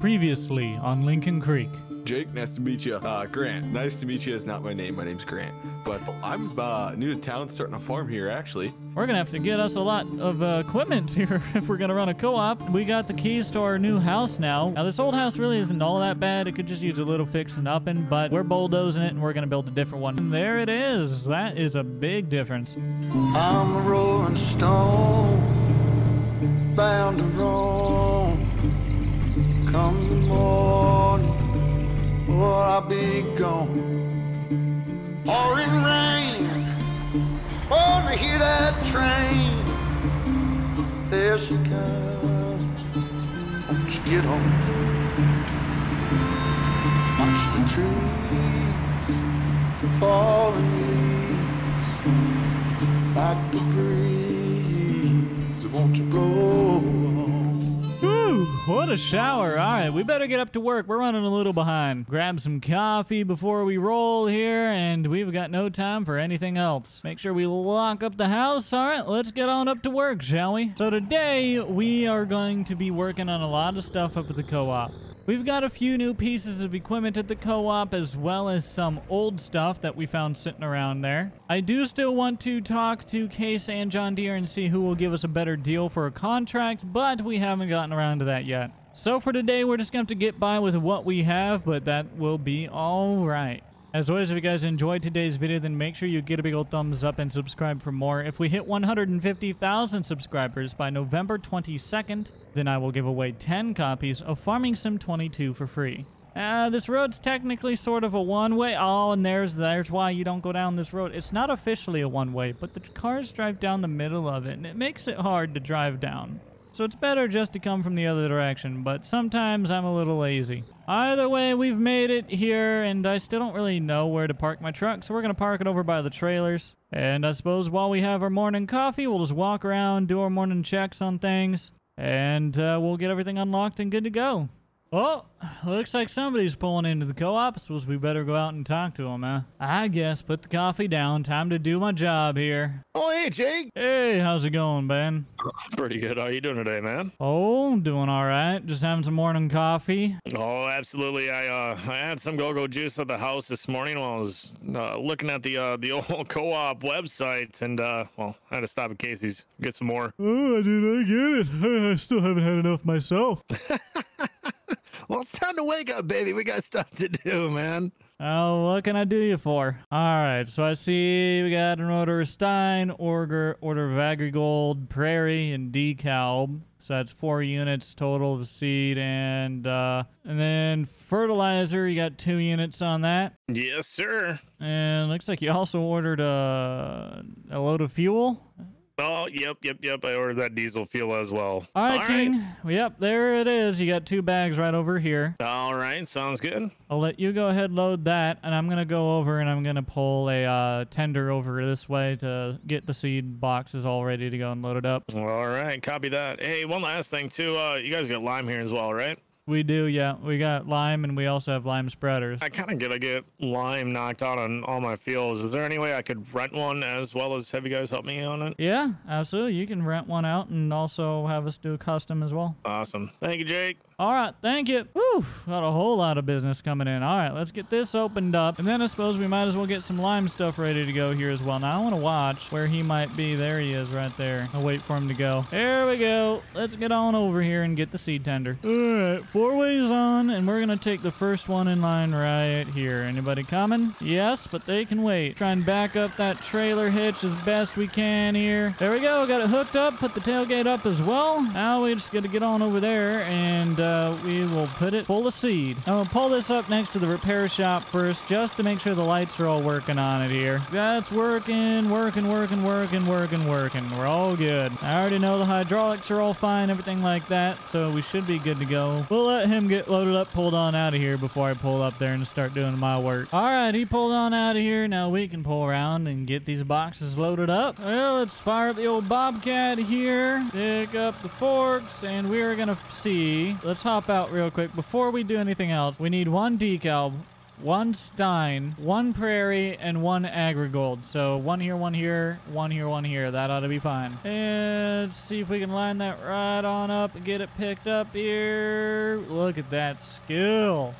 Previously on Lincoln Creek. Jake, nice to meet you. Uh, Grant, nice to meet you. Is not my name. My name's Grant. But I'm uh, new to town, starting a farm here, actually. We're gonna have to get us a lot of uh, equipment here if we're gonna run a co-op. We got the keys to our new house now. Now this old house really isn't all that bad. It could just use a little fixing up and but we're bulldozing it and we're gonna build a different one. And there it is. That is a big difference. I'm a rolling stone, bound to roam. Come the morning, or I'll be gone. Pouring rain, wanna hear that train. There she comes, won't you get on? Watch the trees falling a shower. All right, we better get up to work. We're running a little behind. Grab some coffee before we roll here, and we've got no time for anything else. Make sure we lock up the house. All right, let's get on up to work, shall we? So today, we are going to be working on a lot of stuff up at the co-op. We've got a few new pieces of equipment at the co-op as well as some old stuff that we found sitting around there. I do still want to talk to Case and John Deere and see who will give us a better deal for a contract, but we haven't gotten around to that yet. So for today, we're just going to have to get by with what we have, but that will be all right. As always, if you guys enjoyed today's video, then make sure you get a big old thumbs up and subscribe for more. If we hit 150,000 subscribers by November 22nd, then I will give away 10 copies of Farming Sim 22 for free. Uh, this road's technically sort of a one-way. Oh, and there's there's why you don't go down this road. It's not officially a one-way, but the cars drive down the middle of it, and it makes it hard to drive down. So it's better just to come from the other direction, but sometimes I'm a little lazy. Either way, we've made it here, and I still don't really know where to park my truck, so we're going to park it over by the trailers. And I suppose while we have our morning coffee, we'll just walk around, do our morning checks on things, and uh, we'll get everything unlocked and good to go. Oh, looks like somebody's pulling into the co-op. Suppose we better go out and talk to them, huh? I guess put the coffee down. Time to do my job here. Oh, hey, Jake. Hey, how's it going, Ben? Pretty good. How you doing today, man? Oh, doing all right. Just having some morning coffee. Oh, absolutely. I uh, I had some go-go juice at the house this morning while I was uh, looking at the uh, the old co-op website, and uh, well, I had to stop at Casey's get some more. Oh, dude, I get it. I still haven't had enough myself. Well, it's time to wake up, baby. We got stuff to do, man. Oh, what can I do you for? All right, so I see we got an order of Stine, order, order of Agrigold, Prairie, and DeKalb. So that's four units total of seed and uh, and then fertilizer. You got two units on that, Yes, sir. and looks like you also ordered a a load of fuel. Oh, yep, yep, yep. I ordered that diesel fuel as well. All right, King. Yep, there it is. You got two bags right over here. All right, sounds good. I'll let you go ahead load that, and I'm gonna go over and I'm gonna pull a uh, tender over this way to get the seed boxes all ready to go and loaded up. All right, copy that. Hey, one last thing too. Uh, you guys got lime here as well, right? We do, yeah. We got lime, and we also have lime spreaders. I kind of gotta get lime knocked out on all my fields. Is there any way I could rent one as well as have you guys help me on it? Yeah, absolutely. You can rent one out and also have us do a custom as well. Awesome. Thank you, Jake. All right, thank you. Whew, got a whole lot of business coming in. All right, let's get this opened up. And then I suppose we might as well get some lime stuff ready to go here as well. Now, I want to watch where he might be. There he is right there. I'll wait for him to go. There we go. Let's get on over here and get the seed tender. All right, four ways on, and we're to take the first one in line right here. Anybody coming? Yes, but they can wait. Try and back up that trailer hitch as best we can here. There we go. Got it hooked up. Put the tailgate up as well. Now we just got to get on over there and uh, we will put it full of seed. I'm gonna pull this up next to the repair shop first, just to make sure the lights are all working on it here. That's working, working, working, working, working, working. We're all good. I already know the hydraulics are all fine, everything like that, so we should be good to go. We'll let him get loaded up, pulled on out of here before I pull up there and start doing my work. All right, he pulled on out of here. Now we can pull around and get these boxes loaded up. Well, let's fire up the old Bobcat here, pick up the forks, and we're gonna see. Let's hop out real quick before we do anything else. We need one DeKalb, one Stine, one Prairie, and one Agrigold. So one here, one here, one here, one here. That ought to be fine. And let's see if we can line that right on up and get it picked up here. Look at that skill.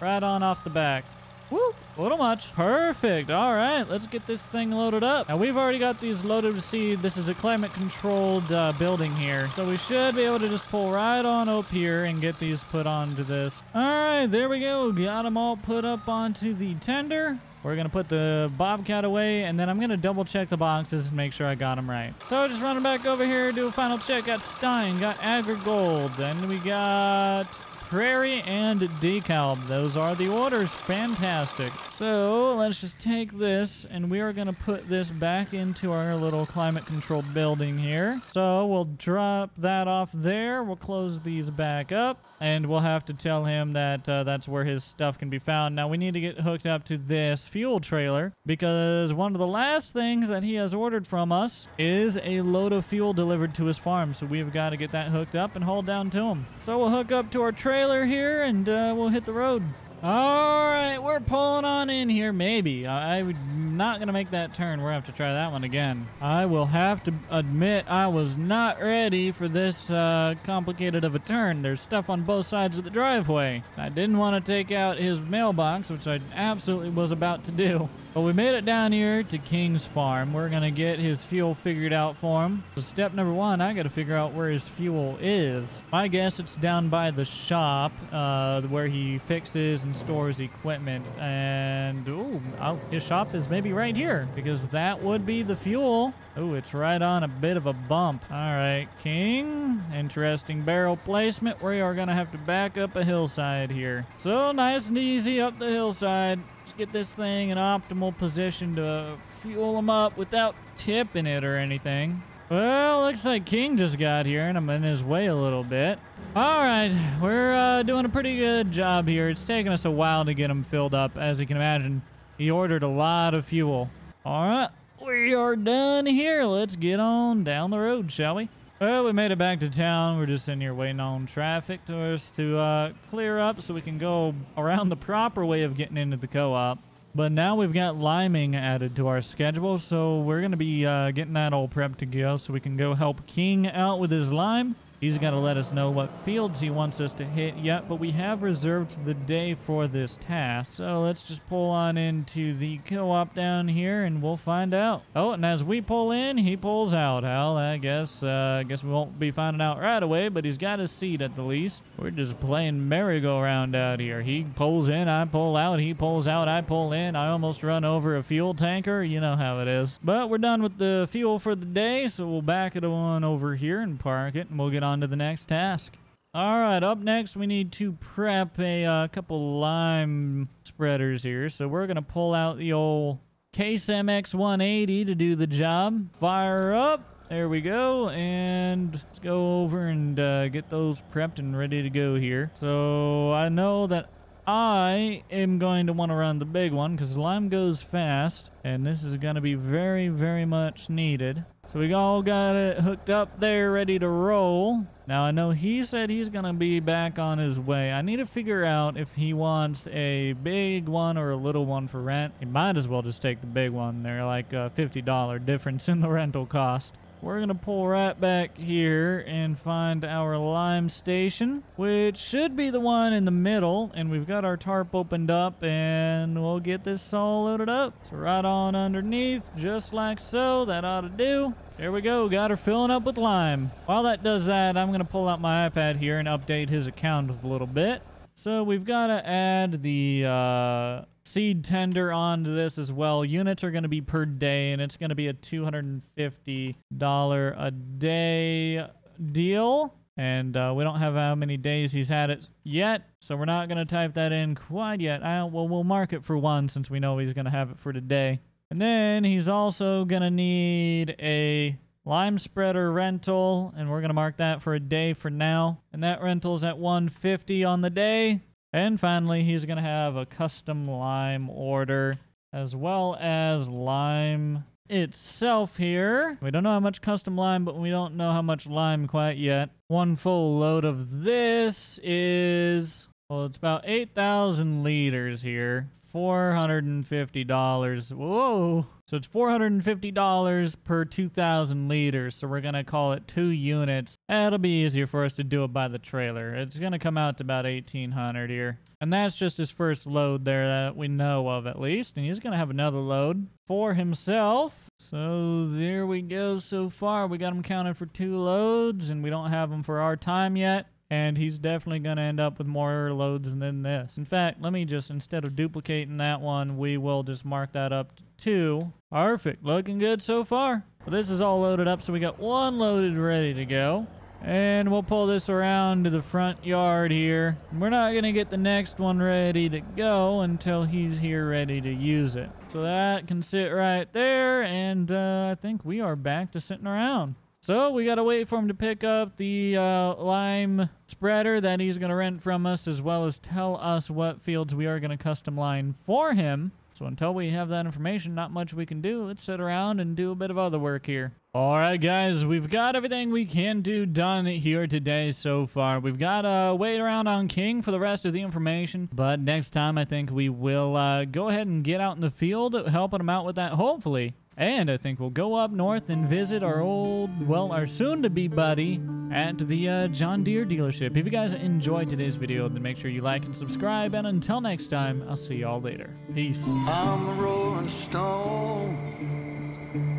Right on off the back. Woo! A little much. Perfect. All right, let's get this thing loaded up. Now, we've already got these loaded with seed. This is a climate-controlled uh, building here. So we should be able to just pull right on up here and get these put onto this. All right, there we go. Got them all put up onto the tender. We're going to put the Bobcat away, and then I'm going to double check the boxes and make sure I got them right. So just running back over here, do a final check. Got Stine, got Agrigold, then we got Prairie and DeKalb. Those are the orders. Fantastic. So let's just take this and we are going to put this back into our little climate controlled building here. So we'll drop that off there. We'll close these back up and we'll have to tell him that uh, that's where his stuff can be found. Now we need to get hooked up to this fuel trailer because one of the last things that he has ordered from us is a load of fuel delivered to his farm. So we've got to get that hooked up and hauled down to him. So we'll hook up to our trailer here and uh, we'll hit the road. All right, we're pulling on in here. Maybe. I, I'm not going to make that turn. We're going to have to try that one again. I will have to admit I was not ready for this uh, complicated of a turn. There's stuff on both sides of the driveway. I didn't want to take out his mailbox, which I absolutely was about to do. But we made it down here to King's Farm. We're going to get his fuel figured out for him. So step number one, I got to figure out where his fuel is. My guess it's down by the shop uh, where he fixes and stores equipment. And, ooh, oh, his shop is maybe right here because that would be the fuel. Oh, it's right on a bit of a bump. All right, King. Interesting barrel placement. We are going to have to back up a hillside here. So nice and easy up the hillside. Let's get this thing in optimal position to fuel him up without tipping it or anything. Well, looks like King just got here and I'm in his way a little bit. All right, we're uh, doing a pretty good job here. It's taken us a while to get him filled up. As you can imagine, he ordered a lot of fuel. All right, we are done here. Let's get on down the road, shall we? Well, we made it back to town. We're just in here waiting on traffic to us to uh, clear up so we can go around the proper way of getting into the co-op. But now we've got liming added to our schedule, so we're going to be uh, getting that all prepped to go so we can go help King out with his lime. He's got to let us know what fields he wants us to hit yet, but we have reserved the day for this task. So let's just pull on into the co-op down here and we'll find out. Oh, and as we pull in, he pulls out. Hell, I guess, uh, I guess we won't be finding out right away, but he's got a seat at the least. We're just playing merry-go-round out here. He pulls in, I pull out, he pulls out, I pull in. I almost run over a fuel tanker. You know how it is. But we're done with the fuel for the day, so we'll back it on over here and park it, and we'll get on to the next task. All right, up next, we need to prep a uh, couple lime spreaders here. So we're going to pull out the old Case MX 180 to do the job. Fire up. There we go. And let's go over and uh, get those prepped and ready to go here. So I know that I am going to want to run the big one because lime goes fast and this is going to be very, very much needed. So we all got it hooked up there, ready to roll. Now I know he said he's going to be back on his way. I need to figure out if he wants a big one or a little one for rent. He might as well just take the big one. They're like a $50 difference in the rental cost. We're going to pull right back here and find our lime station, which should be the one in the middle. And we've got our tarp opened up and we'll get this all loaded up. So right on underneath, just like so, that ought to do. There we go, got her filling up with lime. While that does that, I'm going to pull out my iPad here and update his account a little bit. So we've got to add the uh, seed tender onto this as well. Units are going to be per day, and it's going to be a $250 a day deal. And uh, we don't have how many days he's had it yet, so we're not going to type that in quite yet. I, well, we'll mark it for one since we know he's going to have it for today. And then he's also going to need a lime spreader rental, and we're going to mark that for a day for now. And that rental's at 150 on the day. And finally, he's going to have a custom lime order as well as lime itself here. We don't know how much custom lime, but we don't know how much lime quite yet. One full load of this is Well, it's about 8,000 liters here. $450. Whoa. So it's $450 per 2,000 liters. So we're going to call it two units. That'll be easier for us to do it by the trailer. It's going to come out to about 1,800 here. And that's just his first load there that we know of at least. And he's going to have another load for himself. So there we go so far. We got him counted for two loads and we don't have him for our time yet and he's definitely going to end up with more loads than this. In fact, let me just, instead of duplicating that one, we will just mark that up to two. Perfect. Looking good so far. Well, this is all loaded up, so we got one loaded ready to go. And we'll pull this around to the front yard here. We're not going to get the next one ready to go until he's here ready to use it. So that can sit right there, and uh, I think we are back to sitting around. So we got to wait for him to pick up the uh, lime spreader that he's going to rent from us, as well as tell us what fields we are going to custom line for him. So until we have that information, not much we can do. Let's sit around and do a bit of other work here. All right, guys, we've got everything we can do done here today so far. We've got to uh, wait around on King for the rest of the information. But next time, I think we will uh, go ahead and get out in the field, helping him out with that, hopefully. And I think we'll go up north and visit our old, well, our soon-to-be buddy at the uh, John Deere dealership. If you guys enjoyed today's video, then make sure you like and subscribe. And until next time, I'll see y'all later. Peace. I'm a rolling stone,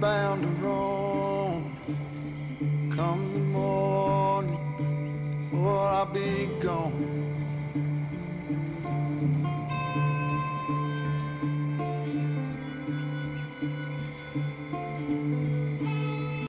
bound to roam. Come the morning, or I'll be gone.